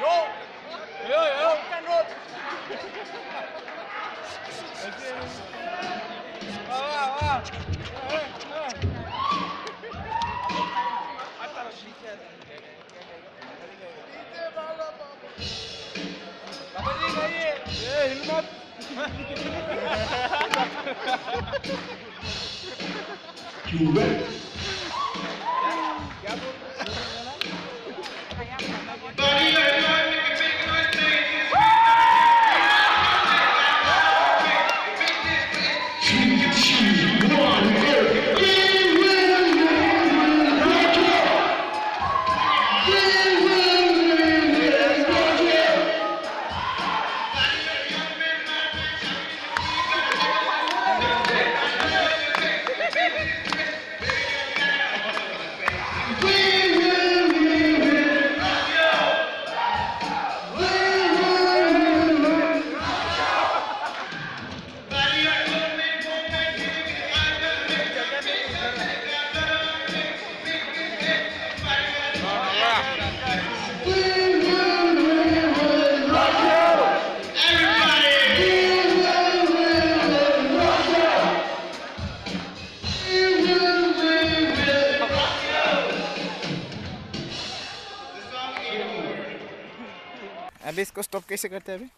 Jo! Jo, jo! Kanot! Vá, vá, vá! Hey, अभी इसको स्टॉप कैसे करते हैं अभी?